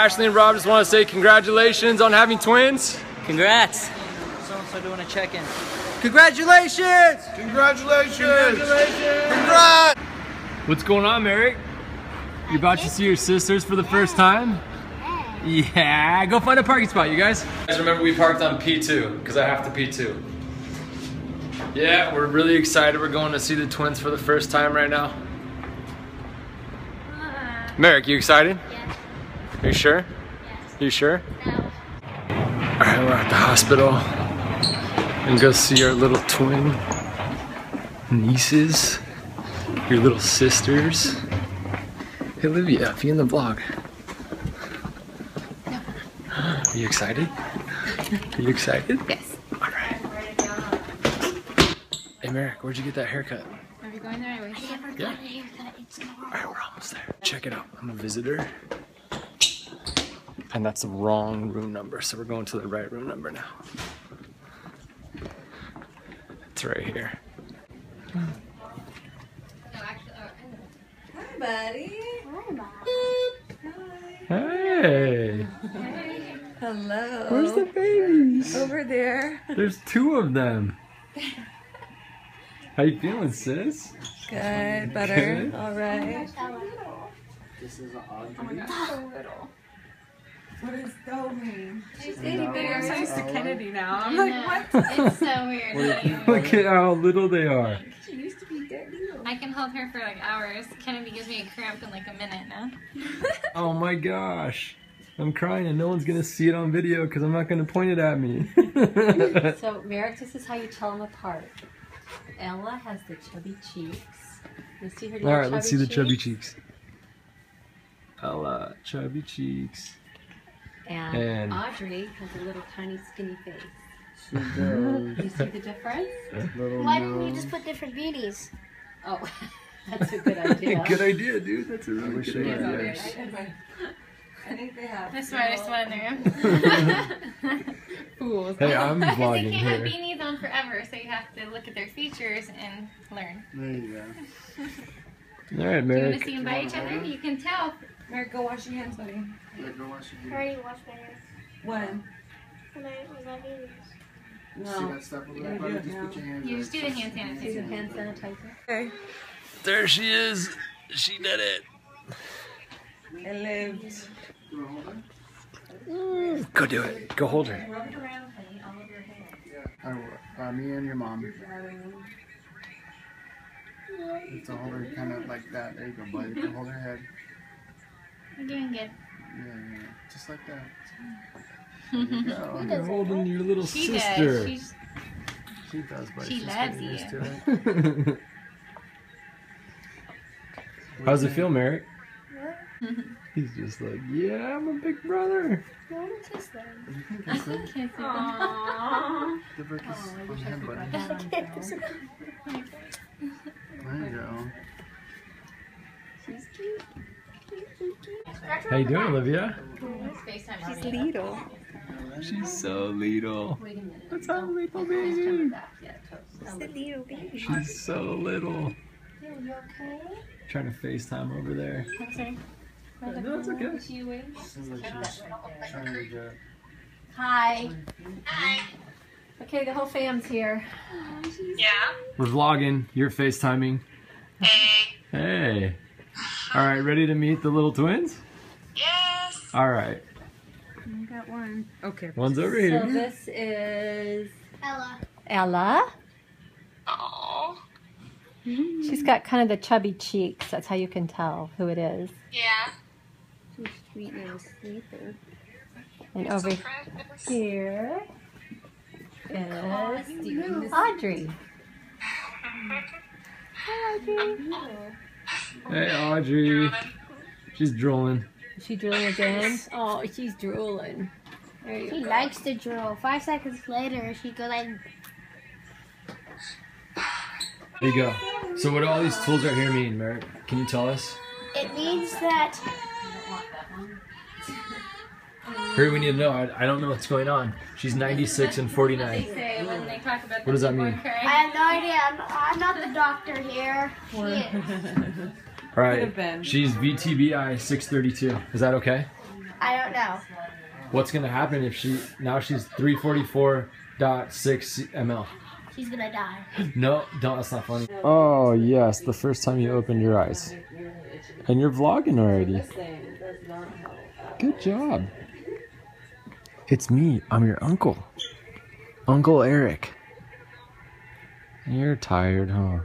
Ashley and Rob just want to say congratulations on having twins. Congrats. So-and-so doing a check-in. Congratulations! Congratulations! Congratulations! Congrats! What's going on, Merrick? You about to see your sisters for the first time? Yeah, go find a parking spot, you guys. Guys, remember we parked on P2 because I have to P2. Yeah, we're really excited. We're going to see the twins for the first time right now. Merrick, you excited? Yes. Are you sure? Yes. You sure? No. Alright, we're at the hospital and go see our little twin nieces, your little sisters. Hey Olivia, be in the vlog. No. Are you excited? Are you excited? Yes. Alright. Hey Merrick, where'd you get that haircut? Are we going there? I wish. I never Yeah. got a haircut. It's tomorrow. Alright, we're almost there. Check it out. I'm a visitor. And that's the wrong room number, so we're going to the right room number now. It's right here. Hi, buddy. Hi. Hey! Hello. Where's the babies? Over there. There's two of them. How you feeling, sis? Good. Butter. Good. All right. What does go mean? She's itty bitty. I'm so used to Kennedy now. I'm like, know. what? It's so weird. Look at how little they are. She used to be that little. I can hold her for like hours. Kennedy gives me a cramp in like a minute now. Oh my gosh. I'm crying and no one's gonna see it on video because I'm not gonna point it at me. So, Merrick, this is how you tell them apart. Ella has the chubby cheeks. You see her little Alright, let's see the chubby cheeks? cheeks. Ella, chubby cheeks. And, And- Audrey has a little tiny skinny face. She does. You see the difference? Why didn't you just put different beauties? Oh, that's a good idea. Good idea, dude. That's a really good I had idea. this. I think they have. The smartest one in the room. Fools. Hey, I'm Because they vlogging can't have here. beanies on forever, so you have to look at their features and learn. There you go. Alright, Do you want to see them by each other? You can tell. Merrick, go wash your hands, buddy. Yeah, go wash your I already washed my hands When? when I was at babies. See No. that stuff over You there? gotta buddy? Just now. put your hands You right. just do the hand See the sanitizer. hand sanitizer? Okay. There she is. She did it. I lived. You wanna hold her? Go do it. Go hold her. Rub it around, honey, all over your hair. I will. Uh, me and your mom. You to hold her kind of like that. There you go, buddy. You can hold her head. You're doing good. Yeah, yeah. Just like that. There you go. You're holding your little She sister. does. She's She does, but She she's loves getting used to it. How's it feel, Merrick? He's just like, yeah, I'm a big brother. You can kiss her. kiss her. Give her a kiss on the head, buddy. There you go. How you doing, Olivia? She's little. She's so little. Wait a minute. That's how little baby. it back. She's a little baby. She's so little. You okay? Trying to FaceTime over there. I'm. No, it's okay. She wait. Seems like she's trying to get. Hi. Okay, the whole fam's here. Yeah. We're vlogging. You're FaceTiming. Hey. Hey. All right, ready to meet the little twins? Yes. All right. I got one. Okay. One's over So here. this is Ella. Ella. Oh. She's got kind of the chubby cheeks. That's how you can tell who it is. Yeah. She's sweet and sleeping. And over here is Audrey. Hi, Audrey. Hey, Audrey. She's drooling. Is she drooling again? Oh, she's drooling. There you She go. likes to drool. Five seconds later, she goes like, There you go. So what do all these tools right here mean, Merrick? Can you tell us? it means that Hurry, we need to know. I, I don't know what's going on. She's 96 and 49. say when they talk about What does that mean? I have no idea. I'm, I'm not the doctor here. She is. All right. She's VTBI 632. Is that okay? I don't know. What's gonna happen if she now she's 344.6 ml? She's gonna die. No, don't. That's not funny. Oh yes, the first time you opened your eyes, and you're vlogging already. Good job. It's me. I'm your uncle, Uncle Eric. You're tired, huh?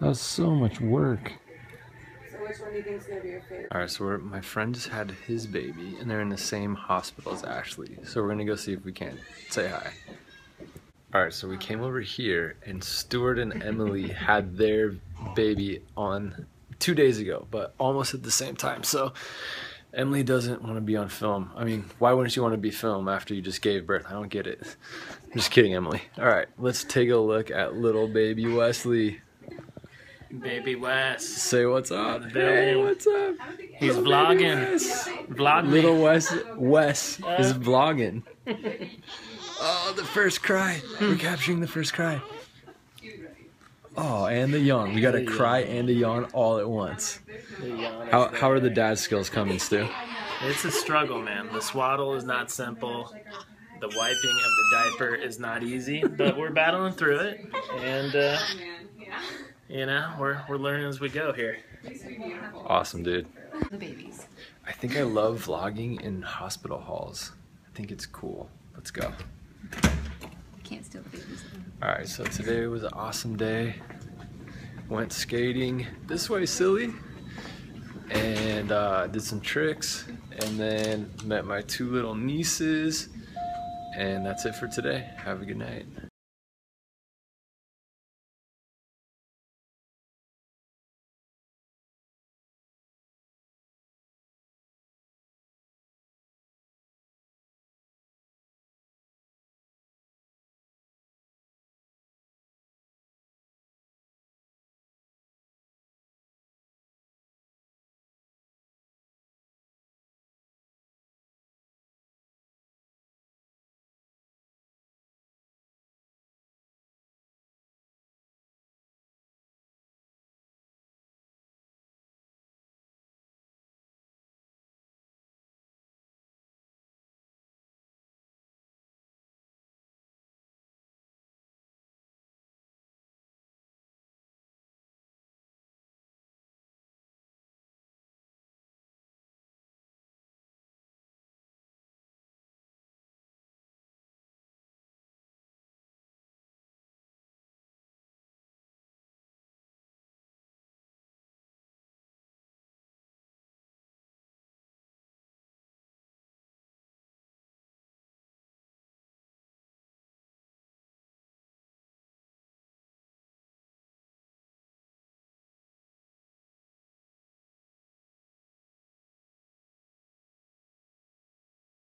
That was so much work. So which one do you think is gonna be your favorite? All right, so we're, my friend just had his baby, and they're in the same hospital as Ashley. So we're gonna go see if we can say hi. All right, so we came over here, and Stuart and Emily had their baby on two days ago, but almost at the same time. So Emily doesn't want to be on film. I mean, why wouldn't you want to be film after you just gave birth? I don't get it. I'm just kidding, Emily. All right, let's take a look at little baby Wesley. Baby Wes. Say what's up. Baby. Hey, what's up? He's Little vlogging. Wes. Vlog. Little Wes Wes is uh. vlogging. Oh, the first cry. We're capturing the first cry. Oh, and the yawn. We got to cry and a yawn all at once. How how are the dad skills coming, Stu? It's a struggle, man. The swaddle is not simple. The wiping of the diaper is not easy, but we're battling through it, and uh, you know we're we're learning as we go here. Awesome, dude. The babies. I think I love vlogging in hospital halls. I think it's cool. Let's go. Can't steal the babies. All right, so today was an awesome day. Went skating this way, silly, and uh, did some tricks, and then met my two little nieces, and that's it for today. Have a good night.